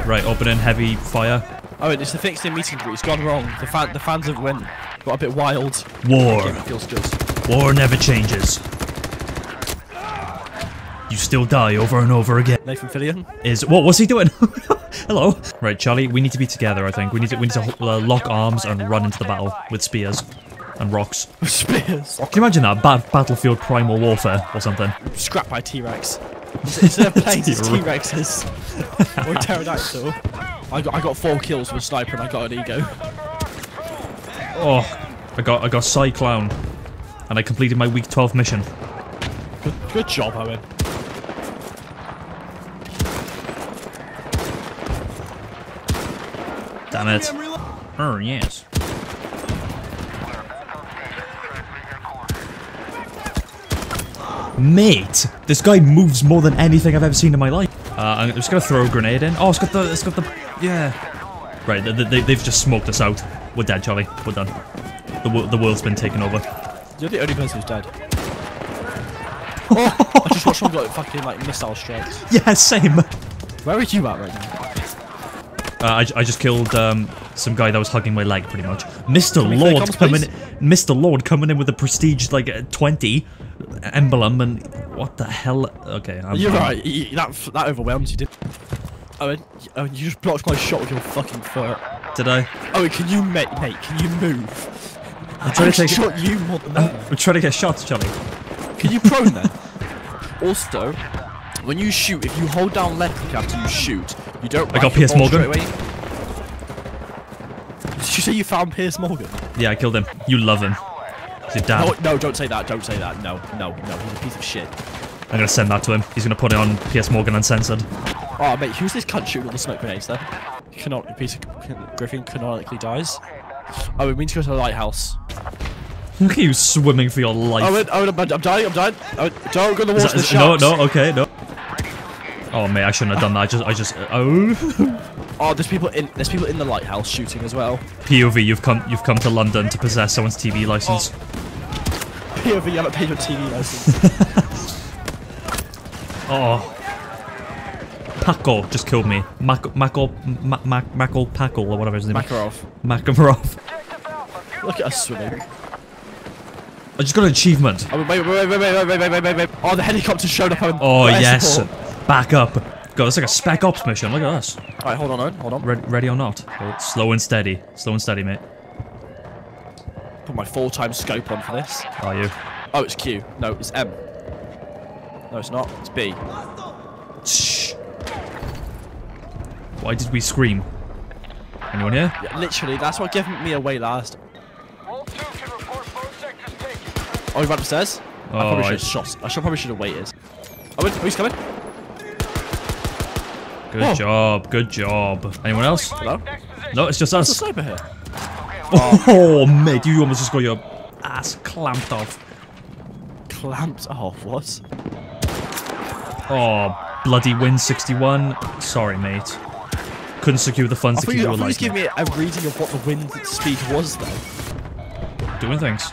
Uh, right, opening heavy fire. Oh, it's the fixed in meeting group. It's gone wrong. The fan, the fans have went got a bit wild. War. Feels good. War never changes. You still die over and over again. Nathan Fillion. Is what? What's he doing? Hello. Right, Charlie. We need to be together. I think we need to we need to uh, lock arms and run into the battle with spears and rocks. Spears. Can you imagine that? Ba Battlefield Primal Warfare or something. Scrapped by T-Rex. Instead of planes, it's. T-Rexes. or pterodactyl. I got, I got four kills with a sniper and I got an ego. Oh, I got I got Cyclone. And I completed my week 12 mission. Good, good job, Owen. Damn it. Oh yes. Mate, this guy moves more than anything I've ever seen in my life. Uh, I'm just gonna throw a grenade in. Oh, it's got the, it's got the, yeah. Right, they, they, they've just smoked us out. We're dead, Charlie. We're done. The, wo- the world's been taken over. You're the only person who's dead. oh, I just watched someone got fucking like missile strikes. Yeah, same. Where are you at right now? Uh, I, I just killed um, some guy that was hugging my leg, pretty much. Mr. Lord coming, please? Mr. Lord coming in with a prestige like uh, 20 emblem, and what the hell? Okay, I'm, You're I'm- right. That that overwhelms you, did. Owen, y- Owen, you just blocked my shot with your fucking foot. Did I? Owen, can you mate, mate? Can you move? I'm trying to take. shot you more than that. I'm trying to get shots, Charlie. Can you prone then? also, when you shoot, if you hold down left click after you shoot, you don't. I got rack your Piers Morgan. straight. Did you say you found Piers Morgan? Yeah, I killed him. You love him. He's your dad. No, no, don't say that. Don't say that. No, no, no. He's a piece of shit. I'm gonna send that to him. He's gonna put it on Piers Morgan Uncensored. Oh, mate, who's this cunt shooting all the smoke grenades there? Cannot, piece of Griffin canonically dies. Oh, we mean to go to the lighthouse. Look at you swimming for your oh, life. Owen, Owen, oh, I'm, I'm dying, I'm dying. Owen, don't go in the Is water, that- the is- no, no, okay, no. Oh mate, I shouldn't have done that. I just, I just, uh, oh. Oh, there's people in, there's people in the lighthouse shooting as well. POV, you've come, you've come to London to possess someone's TV license. POV, you haven't paid your TV license. Oh. Paco just killed me. Mac, Maco, Ma- Mac, Mackle Packle or whatever his name is. Makarov. Makarov. Look at us swimming. I just got an achievement. Oh, wait, wait, wait, wait, wait, wait, wait, wait, wait, wait. Oh, the helicopter showed up. Oh yes. support. Back up. God, it's like a spec ops mission. Look at us. Alright, hold on, Owen, hold on. Ready, ready or not? Oh, slow and steady. Slow and steady, mate. Put my full-time scope on for this. Are you? Oh, it's Q. No, it's M. No, it's not. It's B. Shh. Why did we scream? Anyone here? Yeah, literally, that's what gave me away last. Oh, he ran upstairs? I Oh, probably I- should have shot. I should probably should have waited. Oh, who's coming? Good Oh. job. Good job. Anyone else? Hello? No, it's just There's a us. sniper here. Oh, mate, you almost just got your ass clamped off. Clamped off, what? Oh, bloody win 61. Sorry, mate. Couldn't secure the funds I to keep you, you I thought you was alive. me a reading of what the wind speed was, though. Doing things.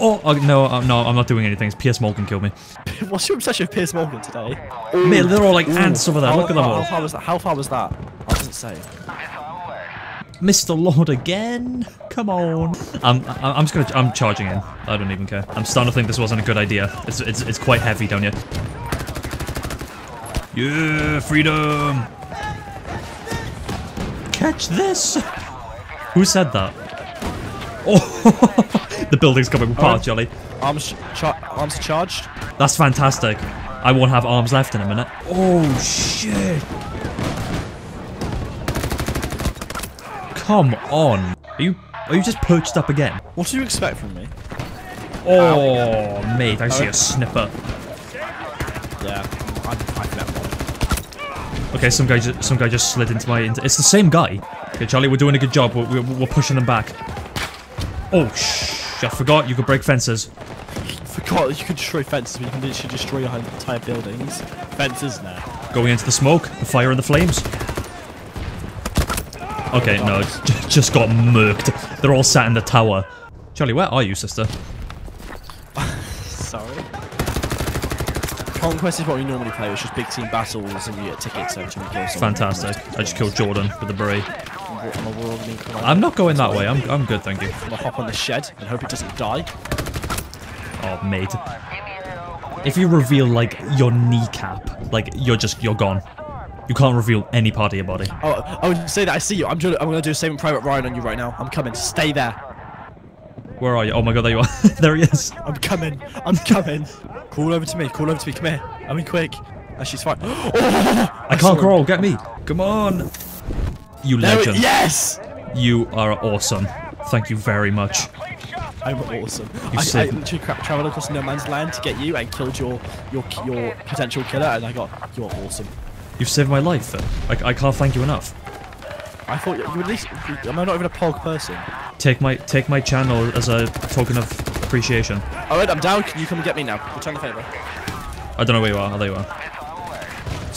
Oh, uh, no, uh, no, I'm not doing anything. P.S. can kill me. What's your obsession with Piers Morgan today? Mate, they're all like ants over there. How, Look at them how, all. how far was that? How far was that? I doesn't say. Mr. Lord again? Come on. I'm, I'm I'm just gonna, I'm charging in. I don't even care. I'm starting to think this wasn't a good idea. It's, it's, it's quite heavy, don't you? Yeah, freedom. Catch this. Who said that? Oh, the building's coming apart, Jolly. Arms, char arms charged. That's fantastic. I won't have arms left in a minute. Oh, shit. Come on. Are you are you just perched up again? What do you expect from me? Oh, mate, I see a snipper. Yeah, I'm, I'm that. Okay, some guy just some guy just slid into my. Into, it's the same guy. Okay, Charlie, we're doing a good job. We're, we're, we're pushing them back. Oh, shh! I forgot you could break fences. Forgot that you could destroy fences, but you can literally destroy your entire buildings. Fences now. Going into the smoke, the fire and the flames. Okay, no, just got murked. They're all sat in the tower. Charlie, where are you, sister? Sorry. Conquest is what we normally play. It's just big team battles and you get tickets every time you kill someone. Fantastic. I just killed Jordan with the beret. I'm a world link. I'm not going that way. I'm, I'm good, thank you. I'm gonna hop on the shed and hope it doesn't die. Oh, mate. If you reveal, like, your kneecap, like, you're just, you're gone. You can't reveal any part of your body. Oh, I would say that I see you. I'm, doing, I'm gonna do a saving Private Ryan on you right now. I'm coming. Stay there. Where are you? Oh my god, there you are. there he is. I'm coming. I'm coming. Call over to me. Call over to me. Come here. I mean, quick. Oh, she's fine. Oh, I can't crawl. Get me. Come on. You legend. yes. You are awesome. Thank you very much. I'm awesome. You I, I literally travelled across no man's land to get you and killed your your your potential killer, and I got you're awesome. You've saved my life. I, I can't thank you enough. I thought you, at least. Am I not even a pog person? Take my take my channel as a token of appreciation. Alright, I'm down. Can you come and get me now? Return the favour. I don't know where you are. Oh, there you are.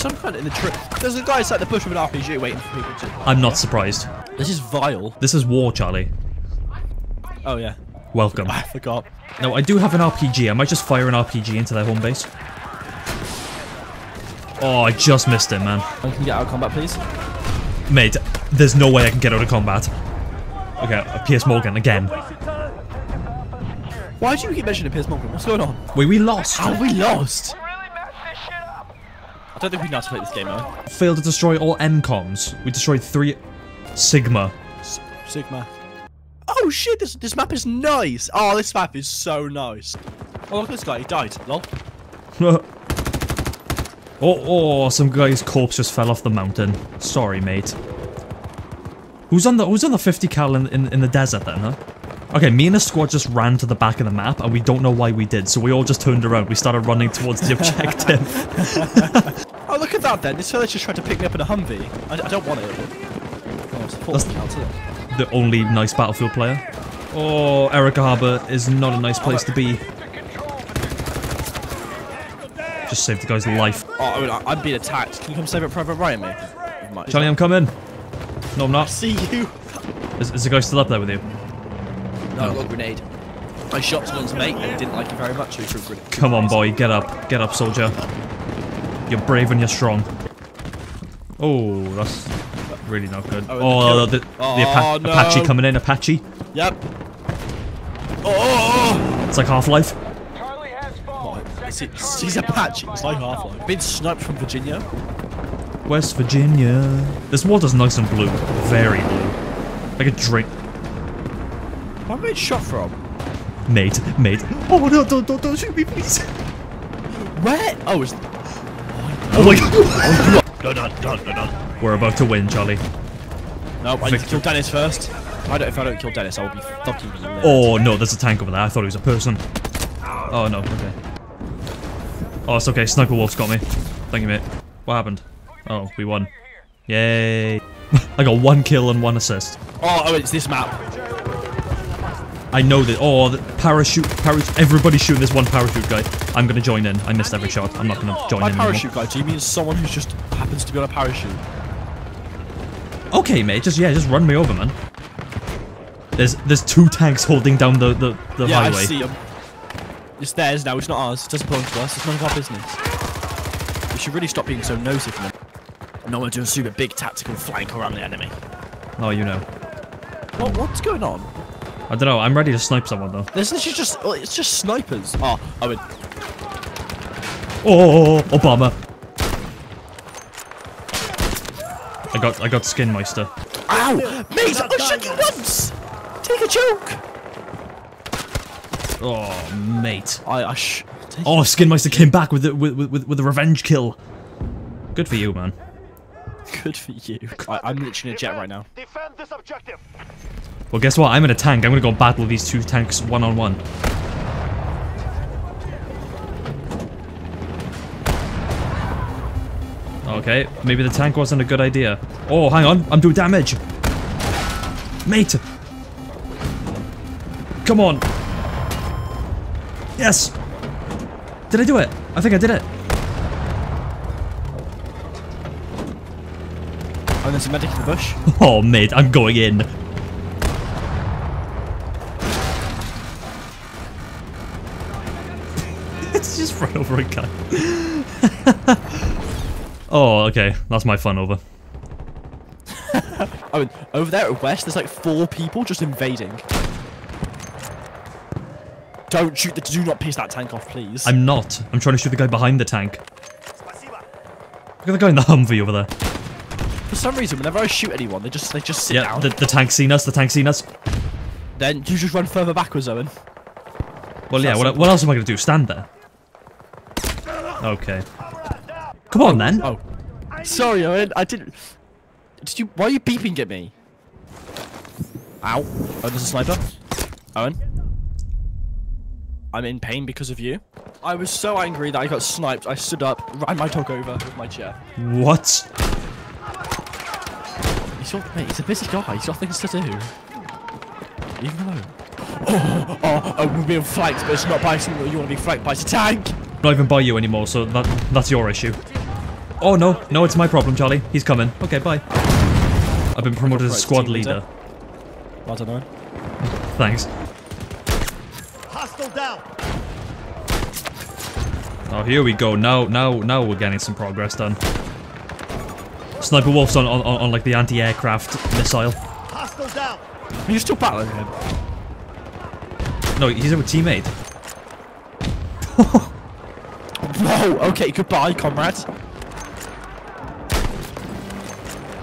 Some kind of in the tree. There's a guy inside the bush with an RPG waiting for people to. I'm not surprised. This is vile. This is war, Charlie. Oh yeah, Welcome. I forgot. No, I do have an RPG. I might just fire an RPG into their home base. Oh, I just missed it, man. I Can you get out of combat, please? Mate, there's no way I can get out of combat. Okay, uh, Piers Morgan again. Why do you keep mentioning Piers Morgan? What's going on? Wait, we lost. How we lost? I don't think we know how to play this game though. Failed to destroy all MCOMs. We destroyed three Sigma. Sigma. Oh shit, this this map is nice. Oh, this map is so nice. Oh, look at this guy, he died. Lol. oh, oh, some guy's corpse just fell off the mountain. Sorry, mate. Who's on the Who's on the 50 cal in, in, in the desert then, huh? Okay, me and the squad just ran to the back of the map, and we don't know why we did. So we all just turned around. We started running towards the objective. Oh, look at that then. This fella's just tried to pick me up in a Humvee. I, I don't want it. Oh, it's That's- counts, isn't it? the only nice battlefield player. Oh, Arica Harbour is not a nice place to be. Just saved the guy's life. Oh, I mean, I, I'm being attacked. Can you come save it, Private Ryan, me? Never. Charlie, I'm coming. No, I'm not. see you. Is, is the guy still up there with you? No, I got a grenade. I shot someone's mate and he didn't like it very much, so he threw a grenade. Come on, boy. Get up. Get up, soldier. You're brave and you're strong. Oh, that's really not good. Oh, Oh, the the, the. Apa- Oh, no. Apache coming in. Apache. Yep. Oh! It's like Half-Life. oh. See, he's Apache. It's like Half-Life. Been sniped from Virginia. West Virginia. This water's nice and blue. Very blue. Like a drink. Where am I shot from? Mate, mate. Oh, no, don't, don't, don't shoot me, please. Where? Oh, it's... Oh my god. No, no, no, no, no. We're about to win, Charlie. No, I need to kill Dennis first. If I don't, if I don't kill Dennis, I will be fucking lit. Oh no, there's a tank over there. I thought it was a person. Oh no, okay. Oh, it's okay. Sniper Wolf's got me. Thank you, mate. What happened? Oh, we won. Yay. I got one kill and one assist. Oh, oh, it's this map. I know that. Oh, the parachute, parachute. Everybody's shooting this one parachute guy. I'm gonna join in. I missed every shot. I'm not gonna join My in parachute guy, do you mean someone who just happens to be on a parachute? Okay, mate. Just yeah, just run me over, man. There's there's two tanks holding down the the, the yeah, highway. I see them. It's theirs now, it's not ours. It doesn't belong to us. It's none of our business. We should really stop being so nosy them. No one to assume a big tactical flank around the enemy. Oh, you know. What, what's going on? I don't know. I'm ready to snipe someone though. This is just, oh, it's just snipers. Oh, I would. Oh, oh, oh, oh Obama. I got I got Skin Meister. Ow! Mate, I shot you once! Take a joke! Oh, mate. I, I sh. Oh, Skin Meister came back with the, with, with with a revenge kill. Good for you, man. Good for you. I, I'm literally in a jet right now. Defend this objective. Well, guess what? I'm in a tank. I'm gonna go battle these two tanks one on one. Okay, maybe the tank wasn't a good idea. Oh, hang on. I'm doing damage. Mate. Come on. Yes. Did I do it? I think I did it. Oh, there's a medic in the bush. Oh, mate, I'm going in. Run over a guy. oh, okay. That's my fun over. Oh, and over there at west, there's like four people just invading. Don't shoot the. Do not piss that tank off, please. I'm not. I'm trying to shoot the guy behind the tank. Look at the guy in the Humvee over there. For some reason, whenever I shoot anyone, they just they just sit Yeah, down. the, the tank's seen us. The tank's seen us. Then you just run further backwards, Owen. Well, yeah, what, what else am I going to do? Stand there? Okay. Come on, then. Oh, sorry, Owen. I didn't. Did you? Why are you beeping at me? Ow! Oh, there's a sniper. Owen. I'm in pain because of you. I was so angry that I got sniped. I stood up, ran my dog over with my chair. What? He's your mate. He's a busy guy. He's got things to do. Leave him alone. Oh, oh, oh, we're being flanked, but it's not by someone you want to be flanked by. It's a tank. Not even by you anymore, so that that's your issue. Oh, no. No, it's my problem, Charlie. He's coming. Okay, bye. I've been promoted as Right, squad leader. leader. I don't know. Thanks. Hostile down. Oh, here we go. Now, now, now we're getting some progress done. Sniper Wolf's on, on, on like the anti-aircraft missile. Hostile down. Are you still battling him? No, he's our teammate. Whoa. Okay. Goodbye, comrade.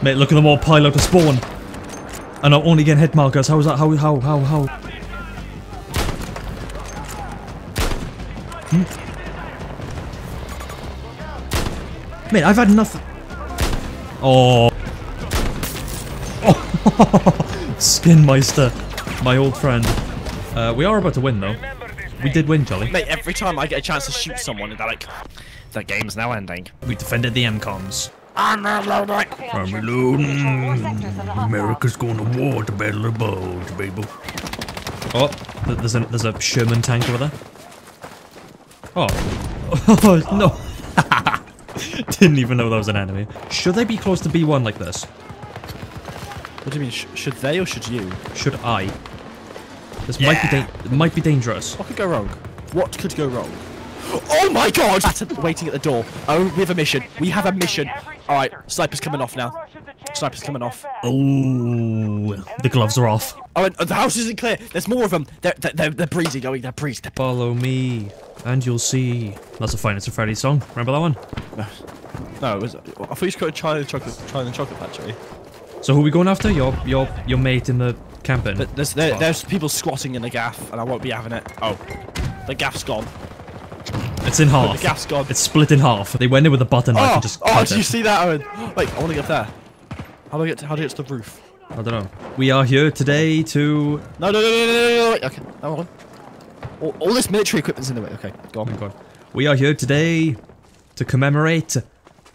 Mate, look at them all pile out to spawn. And I'm only getting hit markers. How is that? How, how, how, how? Hmm? Mate, I've had nothing. Oh. Oh. Skinmeister. My old friend. Uh, we are about to win, though. We did win, Jolly. Mate, every time I get a chance to shoot someone, they're like, the game's now ending. We defended the MCOMs. I'm reloading. I'm reloading. America's going to war to battle the bulge, baby. Oh, there's a there's a Sherman tank over there. Oh, oh no! Didn't even know that was an enemy. Should they be close to B1 like this? What do you mean? Sh should they or should you? Should I? This might be da- might be dangerous. What could go wrong? What could go wrong? Oh my god! That's waiting at the door. Oh, we have a mission. We have a mission. Alright, sniper's coming off now. Sniper's coming off. Oh, the gloves are off. Oh, and the house isn't clear. There's more of them. They're, they're, they're, they're breezy going. They're breezy. They're Follow me, and you'll see. That's a Five Nights at Freddy's song. Remember that one? No, it was. I thought you called Charlie the Chocolate, Charlie the Chocolate Factory. So who are we going after? Your your your mate in the camping. But there's there, Oh. there's people squatting in the gaff, and I won't be having it. Oh, the gaff's gone. It's in half. The gaff's gone. It's split in half. They went in with a butter knife oh, and just oh, cut did you see that, Owen? Wait, I want to get up there. How do I get? To, how do I get to the roof? I don't know. We are here today to. No, no, no, no, no, no, no. Wait, okay, hold on. All, all this military equipment's in the way. Okay, go Oh god. We are here today to commemorate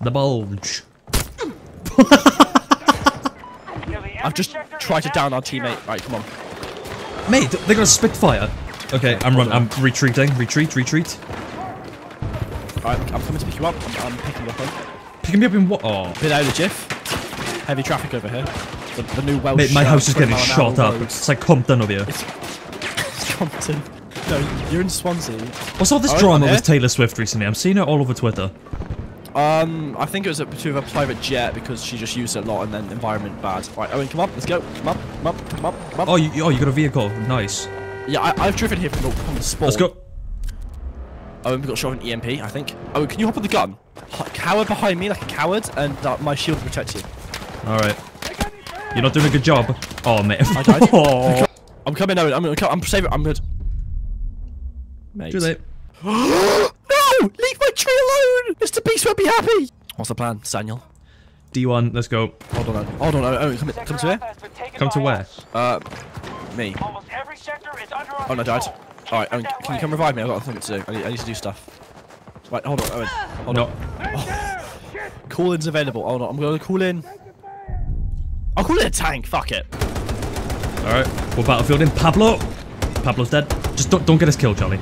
the bulge. I've just tried to down our teammate. Right, come on. Mate, they got a Spitfire. Okay, I'm running. I'm retreating. Retreat. Retreat. Alright, I'm coming to pick you up. I'm, I'm picking you up. On. Picking me up in what? Oh, Bit out of the jiff. Heavy traffic over here. The, the new Welsh. mate, my uh, house is getting shot up. roads. It's like Compton over here. It's Compton. No, you're in Swansea. What's all this Oh, drama with Taylor Swift recently? I'm seeing it all over Twitter. Um, I think it was a, to a private jet because she just used it a lot and then environment bad. Right, Owen, come up, let's go. Come up, come up, come up, come up. Oh, you, oh, you got a vehicle. Nice. yeah, I, I've driven here from the, from the spawn. Let's go. Owen, we got shot with an EMP, I think. Owen, can you hop on the gun? H- cower behind me like a coward, and uh, my shield will protect you. All right. You're not doing a good job. Oh, mate. I died. I'm coming, Owen. I'm gonna. I'm saving. I'm good. Mate. too late. no! Leave my tree alone! Mr. Beast won't be happy! What's the plan, Daniel? D1. Let's go. Hold on, Hold on, Owen. Owen, Come, come to here. Come to where? Uh, me. Every is under Oh, no, died. Alright, Owen, can you come revive me? I've got something to do. I need, I need to do stuff. Right, hold on, Owen. Hold No. on. Call-in's available. Hold on, I'm gonna call in. I'll call in a tank, fuck it. Alright, we're battlefielding. Pablo! Pablo's dead. Just don't, don't get us killed, Charlie.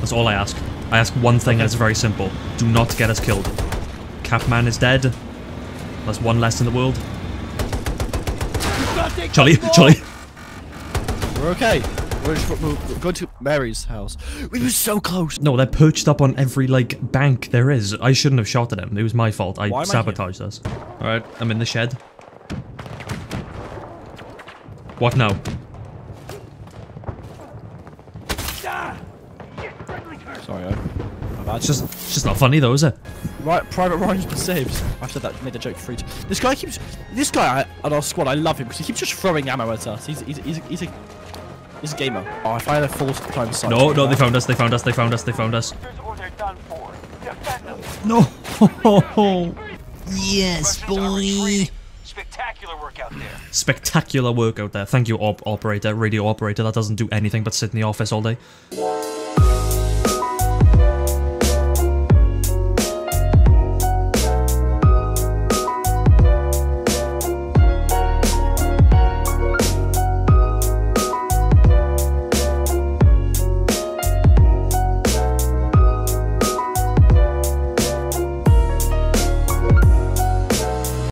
That's all I ask. I ask one thing and it's very simple. Do not get us killed. Capman is dead. That's one less in the world. Charlie, Charlie. We're okay. We're just we're going to Mary's house. We were so close. No, they're perched up on every, like, bank there is. I shouldn't have shot at them. It was my fault. I Why am I sabotaged us. Alright, I'm in the shed. What now? Sorry, I. My bad. It's just, it's just not funny though, is it? Right, Private Ryan's been saved. I've said that, made the joke three times. This guy keeps, this guy I- on our squad, I love him because he keeps just throwing ammo at us. He's, he's, he's, he's a, he's a gamer. Oh, if I had a full time sight. No, no, they found us, they found us, they found us, they found us. Or they're done for. No! yes, Russians are retreating. Spectacular work out there. Spectacular work out there. Thank you, op operator, radio operator. That doesn't do anything but sit in the office all day.